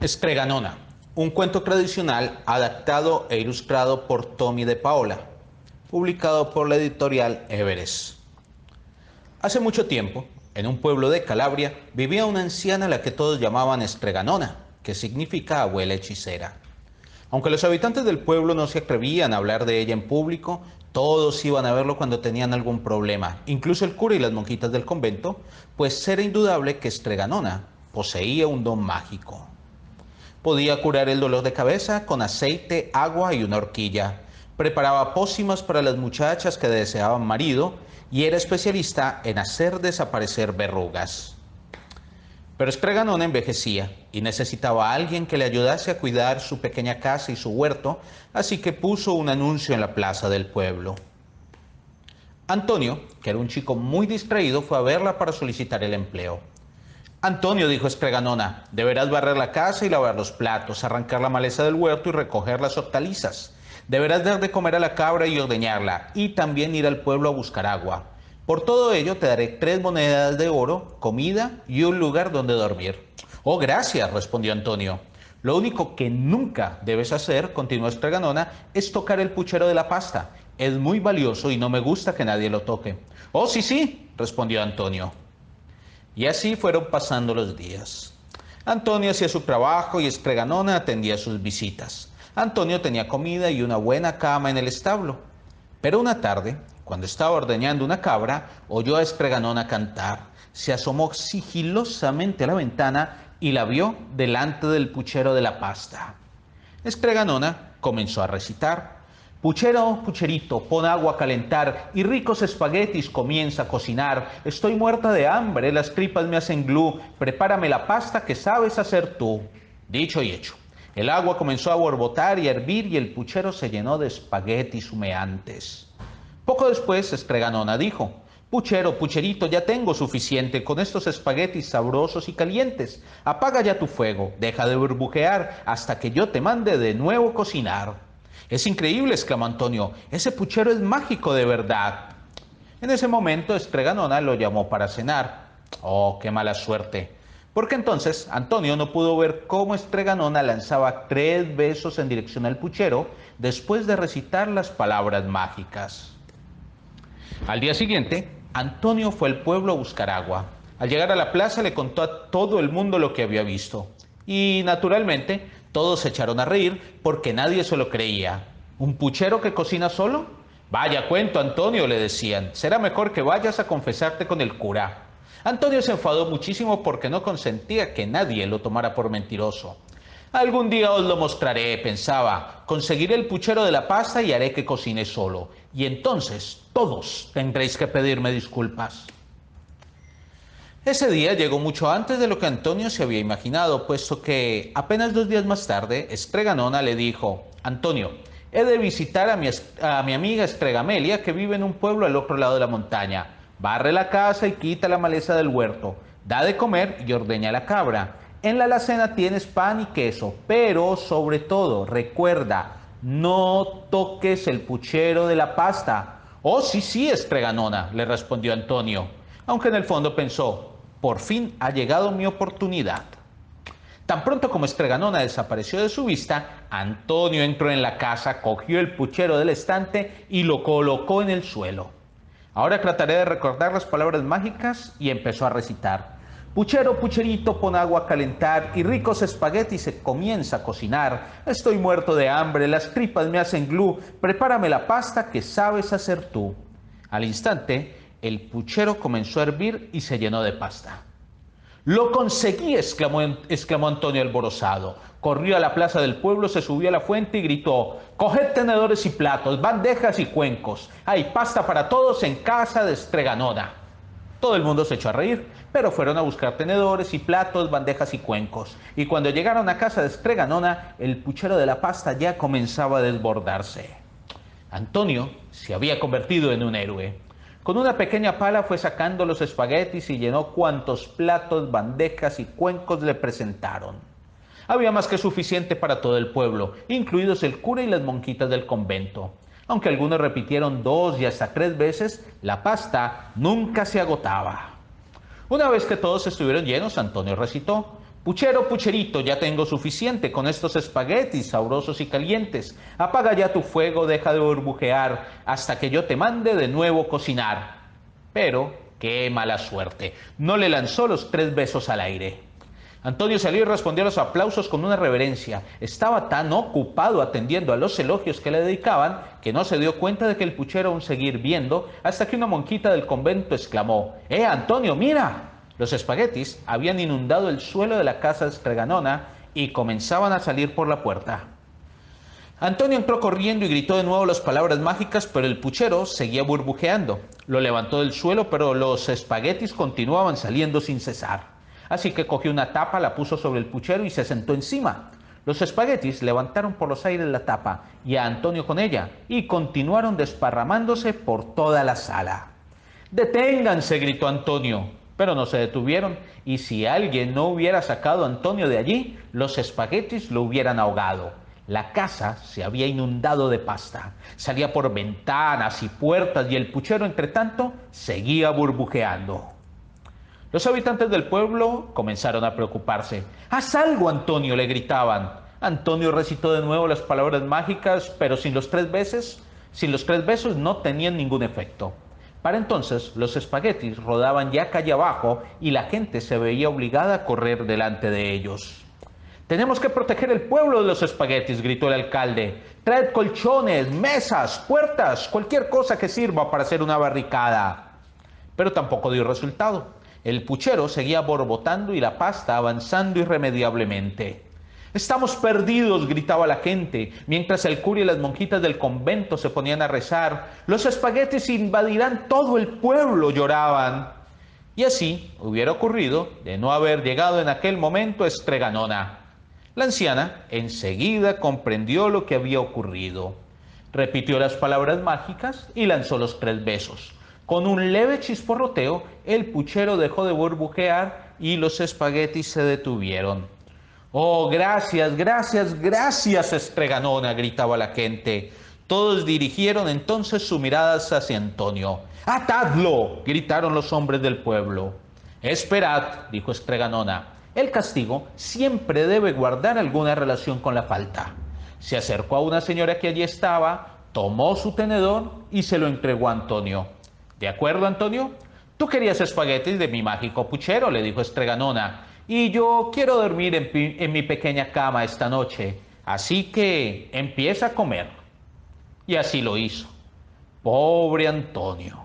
Estreganona, un cuento tradicional adaptado e ilustrado por Tommy de Paola, publicado por la editorial Everest. Hace mucho tiempo, en un pueblo de Calabria, vivía una anciana a la que todos llamaban Estreganona, que significa abuela hechicera. Aunque los habitantes del pueblo no se atrevían a hablar de ella en público, todos iban a verlo cuando tenían algún problema, incluso el cura y las monjitas del convento, pues era indudable que Estreganona poseía un don mágico. Podía curar el dolor de cabeza con aceite, agua y una horquilla. Preparaba pócimas para las muchachas que deseaban marido y era especialista en hacer desaparecer verrugas. Pero Estreganona envejecía y necesitaba a alguien que le ayudase a cuidar su pequeña casa y su huerto, así que puso un anuncio en la plaza del pueblo. Antonio, que era un chico muy distraído, fue a verla para solicitar el empleo. Antonio, dijo Estreganona, deberás barrer la casa y lavar los platos, arrancar la maleza del huerto y recoger las hortalizas. Deberás dar de comer a la cabra y ordeñarla, y también ir al pueblo a buscar agua. Por todo ello te daré tres monedas de oro, comida y un lugar donde dormir. Oh, gracias, respondió Antonio. Lo único que nunca debes hacer, continuó Estreganona, es tocar el puchero de la pasta. Es muy valioso y no me gusta que nadie lo toque. Oh, sí, sí, respondió Antonio. Y así fueron pasando los días. Antonio hacía su trabajo y Estreganona atendía sus visitas. Antonio tenía comida y una buena cama en el establo. Pero una tarde, cuando estaba ordeñando una cabra, oyó a Estreganona cantar. Se asomó sigilosamente a la ventana y la vio delante del puchero de la pasta. Estreganona comenzó a recitar. Puchero, pucherito, pon agua a calentar y ricos espaguetis comienza a cocinar. Estoy muerta de hambre, las tripas me hacen glú. Prepárame la pasta que sabes hacer tú. Dicho y hecho. El agua comenzó a borbotar y a hervir y el puchero se llenó de espaguetis humeantes. Poco después, Estreganona dijo, Puchero, pucherito, ya tengo suficiente con estos espaguetis sabrosos y calientes. Apaga ya tu fuego, deja de burbujear hasta que yo te mande de nuevo cocinar. Es increíble, exclamó Antonio, ese puchero es mágico de verdad. En ese momento Estreganona lo llamó para cenar. Oh, qué mala suerte. Porque entonces Antonio no pudo ver cómo Estreganona lanzaba tres besos en dirección al puchero después de recitar las palabras mágicas. Al día siguiente, Antonio fue al pueblo a buscar agua. Al llegar a la plaza le contó a todo el mundo lo que había visto. Y naturalmente todos se echaron a reír porque nadie se lo creía. ¿Un puchero que cocina solo? Vaya cuento, Antonio, le decían. Será mejor que vayas a confesarte con el cura. Antonio se enfadó muchísimo porque no consentía que nadie lo tomara por mentiroso. Algún día os lo mostraré, pensaba. Conseguiré el puchero de la pasta y haré que cocine solo. Y entonces todos tendréis que pedirme disculpas. Ese día llegó mucho antes de lo que Antonio se había imaginado, puesto que apenas dos días más tarde, Estreganona le dijo, Antonio, he de visitar a mi, amiga Estregamelia, que vive en un pueblo al otro lado de la montaña. Barre la casa y quita la maleza del huerto. Da de comer y ordeña la cabra. En la alacena tienes pan y queso, pero sobre todo, recuerda, no toques el puchero de la pasta. Oh, sí, sí, Estreganona, le respondió Antonio, aunque en el fondo pensó, por fin ha llegado mi oportunidad. Tan pronto como Estreganona desapareció de su vista, Antonio entró en la casa, cogió el puchero del estante y lo colocó en el suelo. Ahora trataré de recordar las palabras mágicas y empezó a recitar. Puchero, pucherito, pon agua a calentar y ricos espaguetis se comienza a cocinar. Estoy muerto de hambre, las tripas me hacen glú, prepárame la pasta que sabes hacer tú. Al instante, el puchero comenzó a hervir y se llenó de pasta. Lo conseguí, exclamó, Antonio alborozado. Corrió a la plaza del pueblo, se subió a la fuente y gritó, Coged tenedores y platos, bandejas y cuencos. Hay pasta para todos en casa de Estreganona. Todo el mundo se echó a reír, pero fueron a buscar tenedores y platos, bandejas y cuencos. Y cuando llegaron a casa de Estreganona, el puchero de la pasta ya comenzaba a desbordarse. Antonio se había convertido en un héroe. Con una pequeña pala fue sacando los espaguetis y llenó cuantos platos, bandejas y cuencos le presentaron. Había más que suficiente para todo el pueblo, incluidos el cura y las monjitas del convento. Aunque algunos repitieron dos y hasta tres veces, la pasta nunca se agotaba. Una vez que todos estuvieron llenos, Antonio recitó, Puchero, pucherito, ya tengo suficiente con estos espaguetis sabrosos y calientes. Apaga ya tu fuego, deja de burbujear hasta que yo te mande de nuevo cocinar. Pero, qué mala suerte, no le lanzó los tres besos al aire. Antonio salió y respondió a los aplausos con una reverencia. Estaba tan ocupado atendiendo a los elogios que le dedicaban que no se dio cuenta de que el puchero aún seguía viendo hasta que una monquita del convento exclamó, ¡Eh, Antonio, mira! Los espaguetis habían inundado el suelo de la casa Estreganona y comenzaban a salir por la puerta. Antonio entró corriendo y gritó de nuevo las palabras mágicas, pero el puchero seguía burbujeando. Lo levantó del suelo, pero los espaguetis continuaban saliendo sin cesar. Así que cogió una tapa, la puso sobre el puchero y se sentó encima. Los espaguetis levantaron por los aires la tapa y a Antonio con ella y continuaron desparramándose por toda la sala. Deténganse, gritó Antonio pero no se detuvieron y si alguien no hubiera sacado a Antonio de allí, los espaguetis lo hubieran ahogado. La casa se había inundado de pasta, salía por ventanas y puertas y el puchero, entre tanto, seguía burbujeando. Los habitantes del pueblo comenzaron a preocuparse. ¡Haz algo, Antonio! le gritaban. Antonio recitó de nuevo las palabras mágicas, pero sin los tres veces, sin los tres besos no tenían ningún efecto. Para entonces los espaguetis rodaban ya calle abajo y la gente se veía obligada a correr delante de ellos. Tenemos que proteger el pueblo de los espaguetis, gritó el alcalde. Traed colchones, mesas, puertas, cualquier cosa que sirva para hacer una barricada. Pero tampoco dio resultado. El puchero seguía borbotando y la pasta avanzando irremediablemente. Estamos perdidos, gritaba la gente, mientras el cura y las monjitas del convento se ponían a rezar. Los espaguetis invadirán todo el pueblo, lloraban. Y así hubiera ocurrido de no haber llegado en aquel momento Estreganona. La anciana enseguida comprendió lo que había ocurrido. Repitió las palabras mágicas y lanzó los tres besos. Con un leve chisporroteo, el puchero dejó de burbujear y los espaguetis se detuvieron. Oh, gracias, gracias, gracias, Estreganona, gritaba la gente. Todos dirigieron entonces sus miradas hacia Antonio. ¡Atadlo! gritaron los hombres del pueblo. Esperad, dijo Estreganona. El castigo siempre debe guardar alguna relación con la falta. Se acercó a una señora que allí estaba, tomó su tenedor y se lo entregó a Antonio. ¿De acuerdo, Antonio? Tú querías espaguetis de mi mágico puchero, le dijo Estreganona y yo quiero dormir en, mi pequeña cama esta noche, así que empieza a comer. Y así lo hizo. Pobre Antonio.